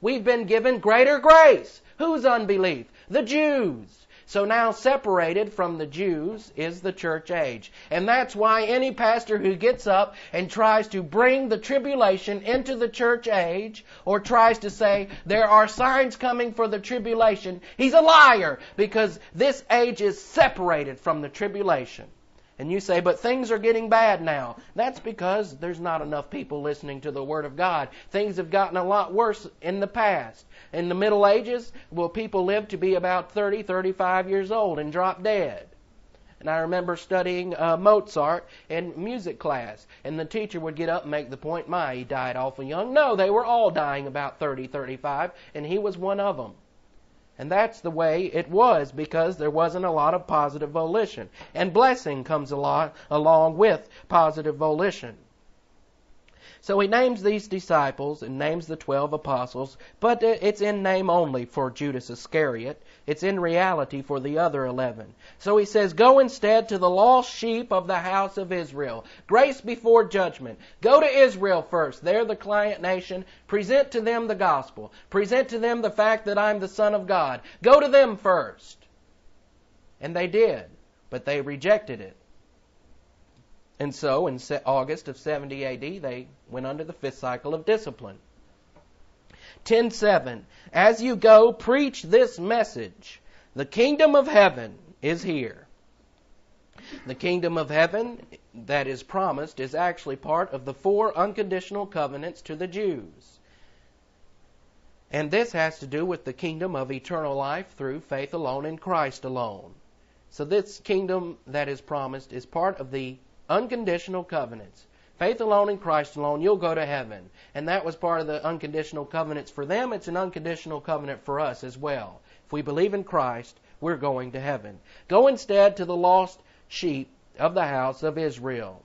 we've been given greater grace. Whose unbelief? The Jews. So now separated from the Jews is the church age. And that's why any pastor who gets up and tries to bring the tribulation into the church age or tries to say there are signs coming for the tribulation, he's a liar because this age is separated from the tribulation. And you say, but things are getting bad now. That's because there's not enough people listening to the Word of God. Things have gotten a lot worse in the past. In the Middle Ages, well, people lived to be about 30, 35 years old and drop dead. And I remember studying uh, Mozart in music class, and the teacher would get up and make the point, my, he died awful young. No, they were all dying about 30, 35, and he was one of them. And that's the way it was because there wasn't a lot of positive volition. And blessing comes along, along with positive volition. So he names these disciples and names the twelve apostles, but uh, it's in name only for Judas Iscariot. It's in reality for the other eleven. So he says, Go instead to the lost sheep of the house of Israel. Grace before judgment. Go to Israel first. They're the client nation. Present to them the gospel. Present to them the fact that I'm the Son of God. Go to them first. And they did, but they rejected it. And so, in August of 70 AD, they went under the fifth cycle of discipline. 10:7 As you go preach this message the kingdom of heaven is here. The kingdom of heaven that is promised is actually part of the four unconditional covenants to the Jews. And this has to do with the kingdom of eternal life through faith alone in Christ alone. So this kingdom that is promised is part of the unconditional covenants. Faith alone in Christ alone, you'll go to heaven. And that was part of the unconditional covenants for them. It's an unconditional covenant for us as well. If we believe in Christ, we're going to heaven. Go instead to the lost sheep of the house of Israel.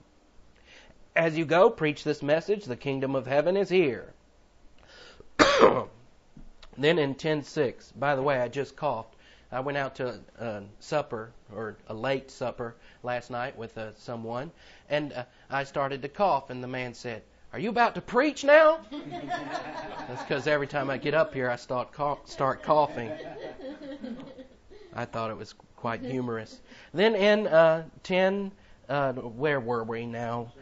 As you go, preach this message the kingdom of heaven is here. then in 10:6, by the way, I just coughed. I went out to a supper or a late supper last night with uh, someone, and uh, I started to cough, and the man said, "Are you about to preach now?" That's because every time I get up here, I start cough, start coughing. I thought it was quite humorous. Then in uh, ten, uh, where were we now?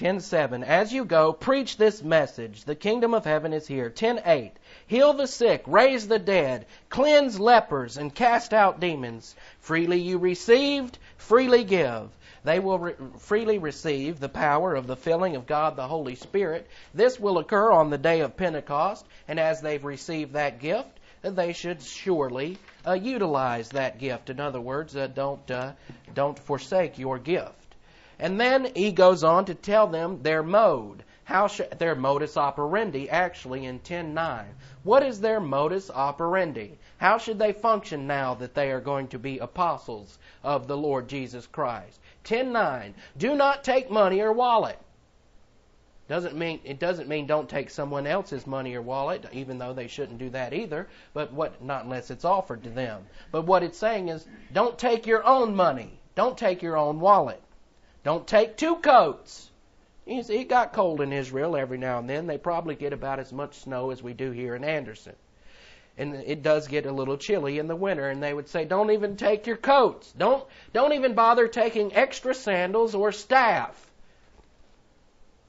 10:7 As you go preach this message the kingdom of heaven is here 10:8 Heal the sick raise the dead cleanse lepers and cast out demons freely you received freely give they will re- freely receive the power of the filling of God the Holy Spirit. This will occur on the day of Pentecost, and as they've received that gift, they should surely uh, utilize that gift. In other words, uh, don't uh, don't forsake your gift. And then he goes on to tell them their mode, how should, their modus operandi actually in 10:9. What is their modus operandi? How should they function now that they are going to be apostles of the Lord Jesus Christ? 10:9. Do not take money or wallet. Doesn't mean it doesn't mean don't take someone else's money or wallet, even though they shouldn't do that either. But what not unless it's offered to them. But what it's saying is don't take your own money. Don't take your own wallet. Don't take two coats. You see, it got cold in Israel every now and then. They probably get about as much snow as we do here in Anderson. And it does get a little chilly in the winter, and they would say, Don't even take your coats. Don't don't even bother taking extra sandals or staff.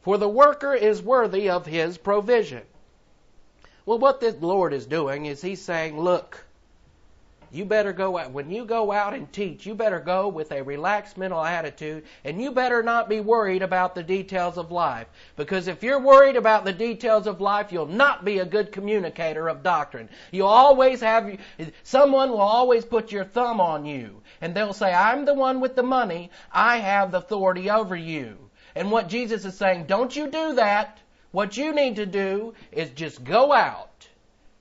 For the worker is worthy of his provision. Well, what the Lord is doing is He's saying, Look, you better go out. When you go out and teach, you better go with a relaxed mental attitude and you better not be worried about the details of life. Because if you're worried about the details of life, you'll not be a good communicator of doctrine. You'll always have, someone will always put your thumb on you and they'll say, I'm the one with the money. I have the authority over you. And what Jesus is saying, don't you do that. What you need to do is just go out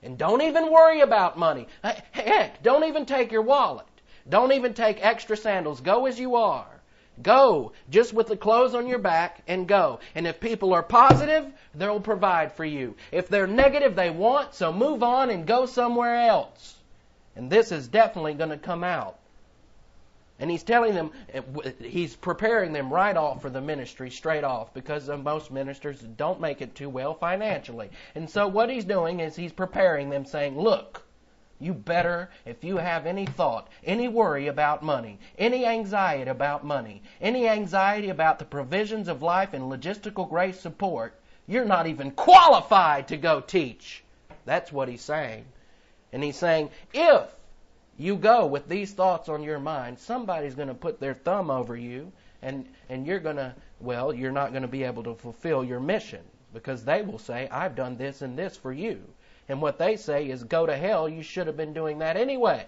and don't even worry about money. Heck, don't even take your wallet. Don't even take extra sandals. Go as you are. Go, just with the clothes on your back, and go. And if people are positive, they'll provide for you. If they're negative, they want, so move on and go somewhere else. And this is definitely going to come out. And he's telling them, eh, he's preparing them right off for the ministry, straight off, because most ministers don't make it too well financially. And so what he's doing is he's preparing them, saying, look, you better, if you have any thought, any worry about money, any anxiety about money, any anxiety about the provisions of life and logistical grace support, you're not even qualified to go teach. That's what he's saying. And he's saying, if you go with these thoughts on your mind, somebody's going to put their thumb over you, and, and you're going to, well, you're not going to be able to fulfill your mission because they will say, I've done this and this for you. And what they say is, go to hell, you should have been doing that anyway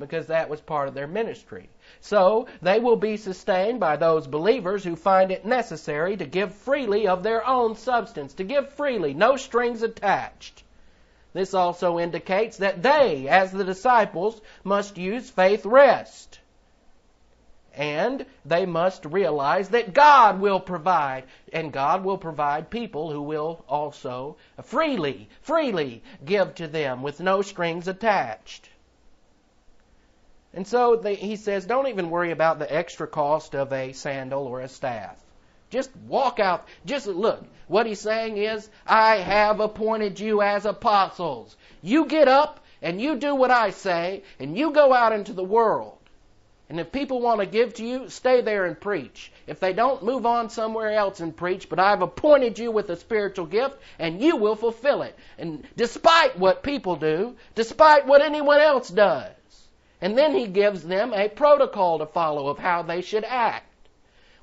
because that was part of their ministry. So they will be sustained by those believers who find it necessary to give freely of their own substance, to give freely, no strings attached. This also indicates that they, as the disciples, must use faith rest. And they must realize that God will provide, and God will provide people who will also freely, freely give to them with no strings attached. And so they, he says, don't even worry about the extra cost of a sandal or a staff. Just walk out. Just look. What he's saying is, I have appointed you as apostles. You get up and you do what I say and you go out into the world. And if people want to give to you, stay there and preach. If they don't, move on somewhere else and preach. But I've appointed you with a spiritual gift and you will fulfill it. And despite what people do, despite what anyone else does. And then he gives them a protocol to follow of how they should act.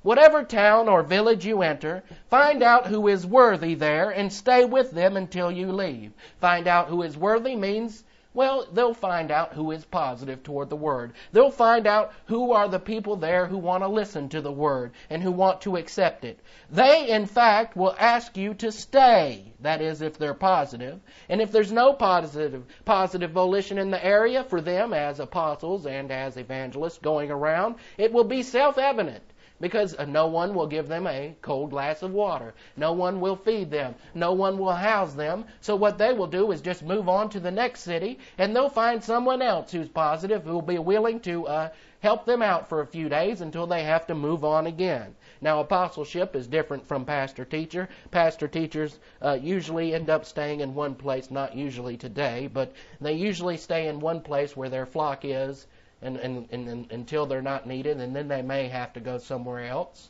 Whatever town or village you enter, find out who is worthy there and stay with them until you leave. Find out who is worthy means well, they'll find out who is positive toward the Word. They'll find out who are the people there who want to listen to the Word and who want to accept it. They, in fact, will ask you to stay. That is, if they're positive. And if there's no positive, positive volition in the area for them as apostles and as evangelists going around, it will be self-evident because no one will give them a cold glass of water. No one will feed them. No one will house them. So what they will do is just move on to the next city and they'll find someone else who's positive who will be willing to uh, help them out for a few days until they have to move on again. Now, apostleship is different from pastor teacher. Pastor teachers uh, usually end up staying in one place, not usually today, but they usually stay in one place where their flock is and, and, and, and, until they're not needed, and then they may have to go somewhere else.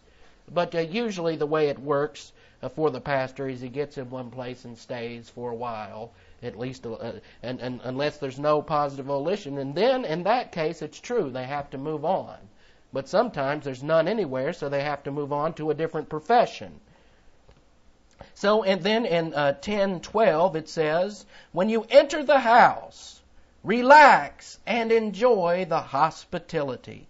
But uh, usually the way it works uh, for the pastor is he gets in one place and stays for a while, at least, uh, and, and unless there's no positive volition, and then in that case it's true they have to move on. But sometimes there's none anywhere, so they have to move on to a different profession. So, and then in uh, 10:12 it says, "When you enter the house, relax and enjoy the hospitality."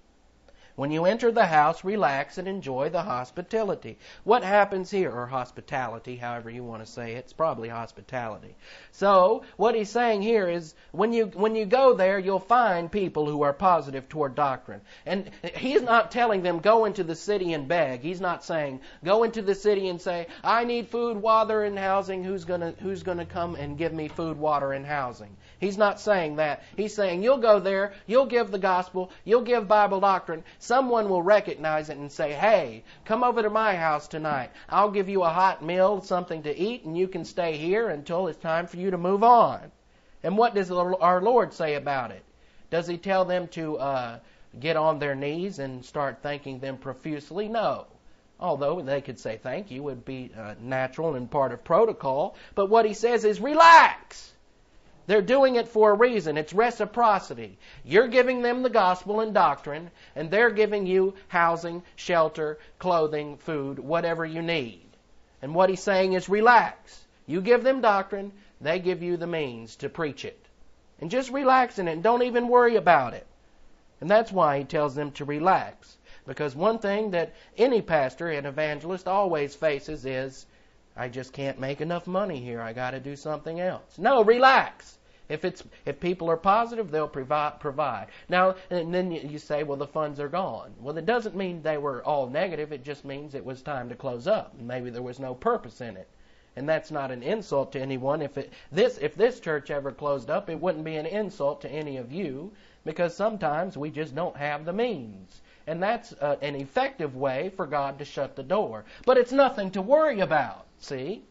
When you enter the house, relax and enjoy the hospitality. What happens here, or hospitality, however you want to say it, it's probably hospitality. So, what he's saying here is when you, when you go there, you'll find people who are positive toward doctrine. And he's not telling them go into the city and beg. He's not saying go into the city and say, I need food, water, and housing. Who's gonna, who's gonna come and give me food, water, and housing? He's not saying that. He's saying you'll go there, you'll give the gospel, you'll give Bible doctrine. Someone will recognize it and say, hey, come over to my house tonight. I'll give you a hot meal, something to eat, and you can stay here until it's time for you to move on. And what does our Lord say about it? Does he tell them to uh, get on their knees and start thanking them profusely? No. Although they could say thank you would be uh, natural and part of protocol. But what he says is relax. They're doing it for a reason. It's reciprocity. You're giving them the gospel and doctrine, and they're giving you housing, shelter, clothing, food, whatever you need. And what he's saying is relax. You give them doctrine, they give you the means to preach it. And just relax in it and don't even worry about it. And that's why he tells them to relax. Because one thing that any pastor and evangelist always faces is, I just can't make enough money here. I got to do something else. No, relax. If it's if people are positive, they'll provide. provide. Now, and then you say, well, the funds are gone. Well, it doesn't mean they were all negative. It just means it was time to close up. Maybe there was no purpose in it, and that's not an insult to anyone. If it this if this church ever closed up, it wouldn't be an insult to any of you because sometimes we just don't have the means. And that's uh, an effective way for God to shut the door. But it's nothing to worry about, see?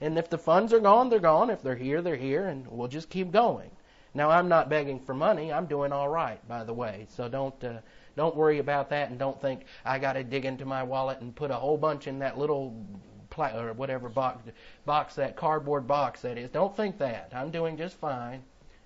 And if the funds are gone, they're gone. If they're here, they're here, and we'll just keep going. Now, I'm not begging for money. I'm doing all right, by the way. So don't uh, don't worry about that, and don't think I got to dig into my wallet and put a whole bunch in that little pla- or whatever box box that cardboard box that is. Don't think that. I'm doing just fine,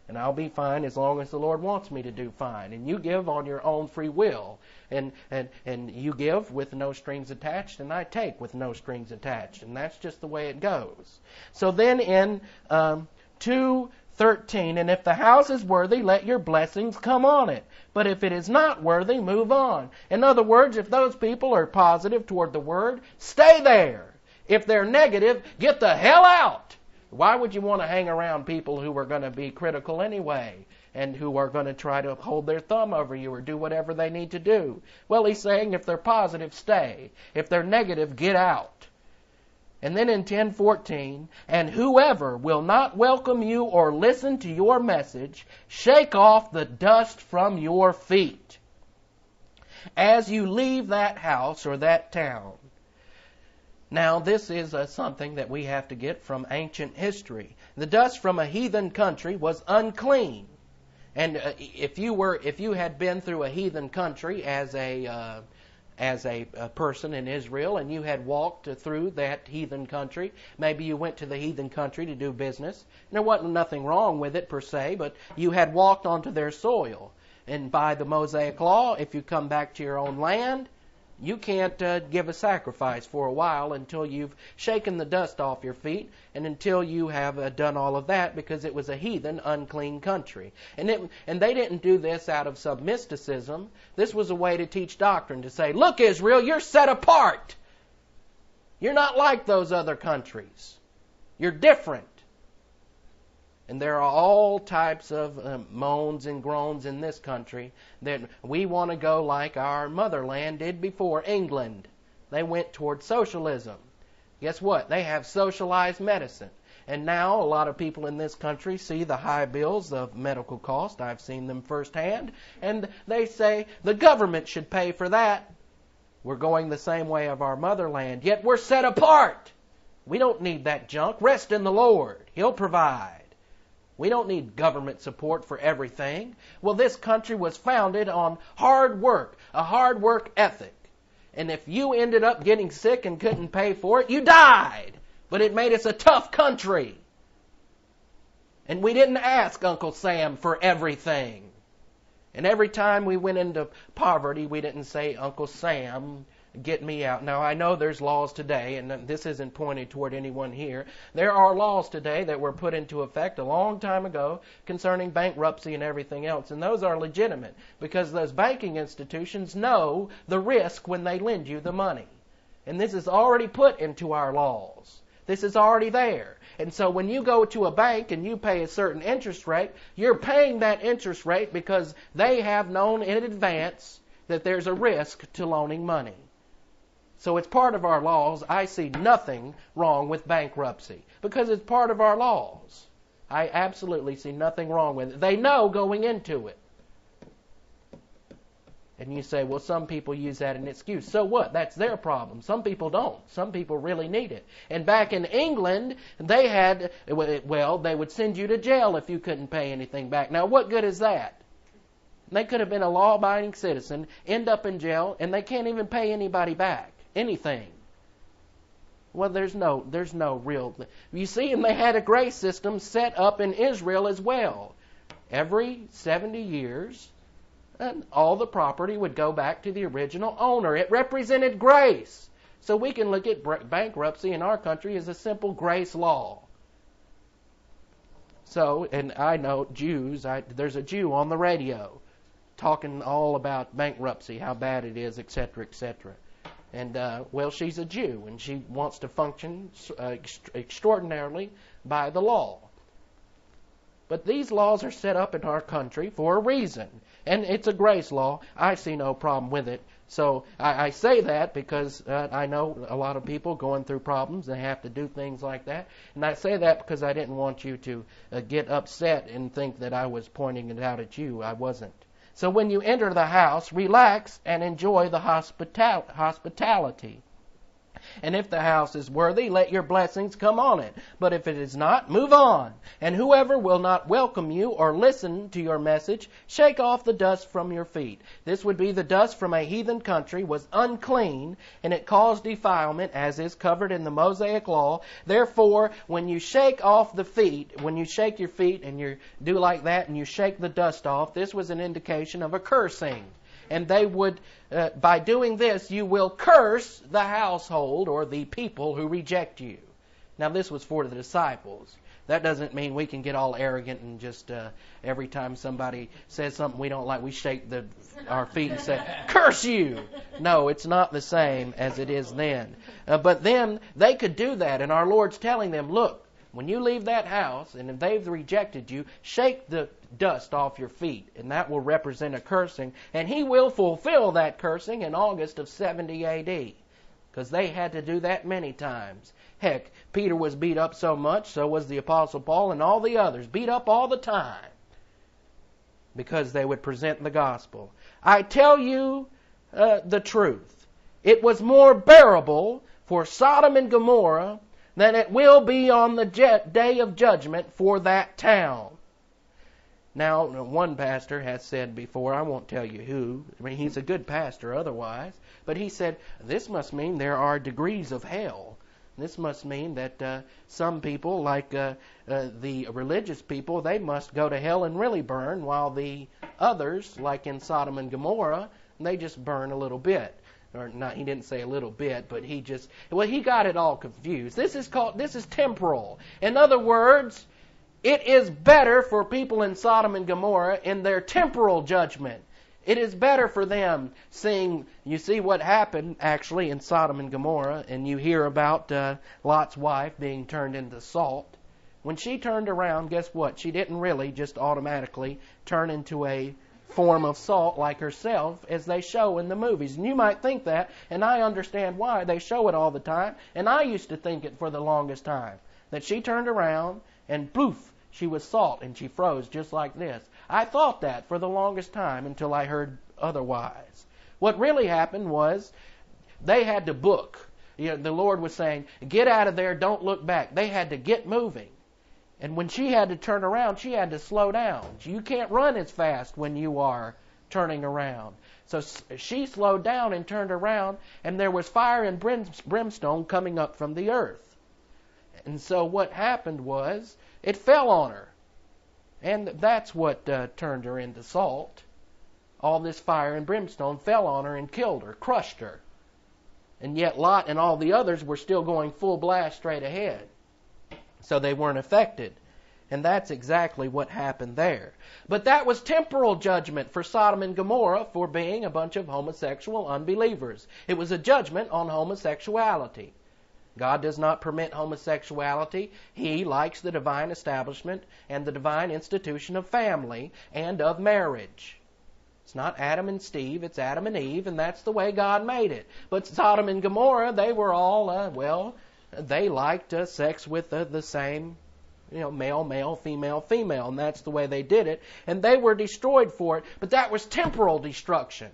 and I'll be fine as long as the Lord wants me to do fine. And you give on your own free will and and and you give with no strings attached, and I take with no strings attached, and that's just the way it goes. So then in um, two. 13, and if the house is worthy, let your blessings come on it. But if it is not worthy, move on. In other words, if those people are positive toward the word, stay there. If they're negative, get the hell out. Why would you want to hang around people who are going to be critical anyway? And who are going to try to hold their thumb over you or do whatever they need to do. Well, he's saying if they're positive, stay. If they're negative, get out. And then in 1014, and whoever will not welcome you or listen to your message, shake off the dust from your feet. As you leave that house or that town. Now, this is uh, something that we have to get from ancient history. The dust from a heathen country was unclean. And uh, if you were, if you had been through a heathen country as a uh, as a, a, person in Israel, and you had walked through that heathen country, maybe you went to the heathen country to do business. And there wasn't nothing wrong with it per se, but you had walked onto their soil. And by the Mosaic law, if you come back to your own land, you can't uh, give a sacrifice for a while until you've shaken the dust off your feet and until you have uh, done all of that because it was a heathen, unclean country. And, it, and they didn't do this out of some mysticism. This was a way to teach doctrine to say, look, Israel, you're set apart. You're not like those other countries. You're different. And there are all types of uh, moans and groans in this country that we want to go like our motherland did before England. They went toward socialism. Guess what? They have socialized medicine. And now a lot of people in this country see the high bills of medical cost. I've seen them firsthand. And they say the government should pay for that. We're going the same way of our motherland, yet we're set apart. We don't need that junk. Rest in the Lord. He'll provide. We don't need government support for everything. Well, this country was founded on hard work, a hard work ethic. And if you ended up getting sick and couldn't pay for it, you died. But it made us a tough country. And we didn't ask Uncle Sam for everything. And every time we went into poverty, we didn't say, Uncle Sam, get me out. Now, I know there's laws today, and this isn't pointed toward anyone here. There are laws today that were put into effect a long time ago concerning bankruptcy and everything else, and those are legitimate because those banking institutions know the risk when they lend you the money. And this is already put into our laws. This is already there. And so when you go to a bank and you pay a certain interest rate, you're paying that interest rate because they have known in advance that there's a risk to loaning money. So it's part of our laws. I see nothing wrong with bankruptcy because it's part of our laws. I absolutely see nothing wrong with it. They know going into it. And you say, well, some people use that as an excuse. So what? That's their problem. Some people don't. Some people really need it. And back in England, they had, well, they would send you to jail if you couldn't pay anything back. Now, what good is that? They could have been a law abiding citizen, end up in jail, and they can't even pay anybody back anything. Well, there's no, there's no real. You see, and they had a grace system set up in Israel as well. Every 70 years, and all the property would go back to the original owner. It represented grace. So we can look at bankruptcy in our country as a simple grace law. So, and I know Jews, I, there's a Jew on the radio talking all about bankruptcy, how bad it is, etc., etc. And, uh, well, she's a Jew, and she wants to function uh, extraordinarily by the law. But these laws are set up in our country for a reason. And it's a grace law. I see no problem with it. So I, I say that because uh, I know a lot of people going through problems. and have to do things like that. And I say that because I didn't want you to uh, get upset and think that I was pointing it out at you. I wasn't. So when you enter the house, relax and enjoy the hospital- hospitality. And if the house is worthy, let your blessings come on it. But if it is not, move on. And whoever will not welcome you or listen to your message, shake off the dust from your feet. This would be the dust from a heathen country, was unclean, and it caused defilement, as is covered in the Mosaic law. Therefore, when you shake off the feet, when you shake your feet and you do like that and you shake the dust off, this was an indication of a cursing and they would, uh, by doing this, you will curse the household or the people who reject you. Now, this was for the disciples. That doesn't mean we can get all arrogant and just uh, every time somebody says something we don't like, we shake the, our feet and say, "Curse you!" No, it's not the same as it is then. Uh, but then they could do that, and our Lord's telling them, "Look, when you leave that house and if they've rejected you, shake the dust off your feet, and that will represent a cursing. And he will fulfill that cursing in August of 70 AD, because they had to do that many times. Heck, Peter was beat up so much, so was the Apostle Paul and all the others, beat up all the time, because they would present the gospel. I tell you uh, the truth. It was more bearable for Sodom and Gomorrah than it will be on the day of judgment for that town. Now, one pastor has said before, I won't tell you who, I mean, he's a good pastor otherwise, but he said, this must mean there are degrees of hell. This must mean that uh, some people, like uh, uh, the religious people, they must go to hell and really burn, while the others, like in Sodom and Gomorrah, they just burn a little bit. Or not, he didn't say a little bit, but he just, well, he got it all confused. This is called, this is temporal. In other words, it is better for people in Sodom and Gomorrah in their temporal judgment. It is better for them seeing, you see what happened actually in Sodom and Gomorrah, and you hear about uh, Lot's wife being turned into salt. When she turned around, guess what? She didn't really just automatically turn into a form of salt like herself as they show in the movies. And you might think that, and I understand why. They show it all the time, and I used to think it for the longest time. That she turned around and poof, she was salt and she froze just like this. I thought that for the longest time until I heard otherwise. What really happened was they had to book. You know, the Lord was saying, Get out of there, don't look back. They had to get moving. And when she had to turn around, she had to slow down. You can't run as fast when you are turning around. So she slowed down and turned around, and there was fire and brimstone coming up from the earth. And so what happened was it fell on her. And that's what uh, turned her into salt. all this fire and brimstone fell on her and killed her, crushed her. And yet Lot and all the others were still going full blast straight ahead. So they weren't affected. And that's exactly what happened there. But that was temporal judgment for Sodom and Gomorrah for being a bunch of homosexual unbelievers. It was a judgment on homosexuality. God does not permit homosexuality. He likes the divine establishment and the divine institution of family and of marriage. It's not Adam and Steve, it's Adam and Eve, and that's the way God made it. But Sodom and Gomorrah, they were all, uh, well, they liked uh, sex with uh, the same you know, male, male, female, female, and that's the way they did it. And they were destroyed for it, but that was temporal destruction.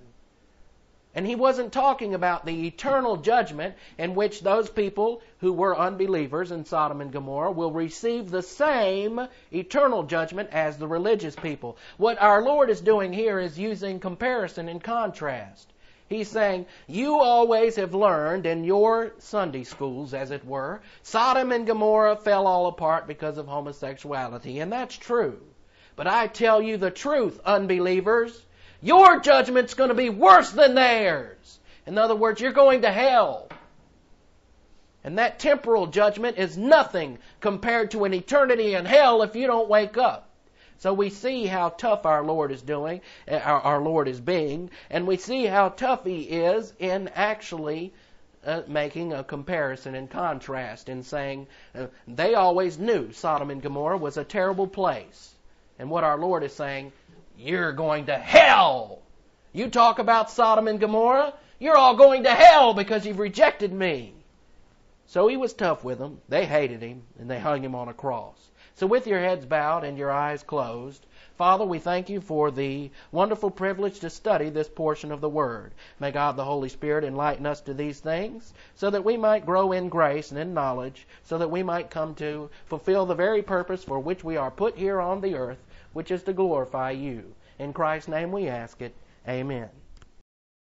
And he wasn't talking about the eternal judgment in which those people who were unbelievers in Sodom and Gomorrah will receive the same eternal judgment as the religious people. What our Lord is doing here is using comparison and contrast. He's saying, You always have learned in your Sunday schools, as it were, Sodom and Gomorrah fell all apart because of homosexuality, and that's true. But I tell you the truth, unbelievers. Your judgment's going to be worse than theirs. In other words, you're going to hell. And that temporal judgment is nothing compared to an eternity in hell if you don't wake up. So we see how tough our Lord is doing, uh, our, our Lord is being, and we see how tough He is in actually uh, making a comparison and contrast in saying uh, they always knew Sodom and Gomorrah was a terrible place. And what our Lord is saying, you're going to hell. You talk about Sodom and Gomorrah, you're all going to hell because you've rejected me. So he was tough with them. They hated him, and they hung him on a cross. So, with your heads bowed and your eyes closed, Father, we thank you for the wonderful privilege to study this portion of the Word. May God the Holy Spirit enlighten us to these things so that we might grow in grace and in knowledge, so that we might come to fulfill the very purpose for which we are put here on the earth, which is to glorify you. In Christ's name we ask it. Amen.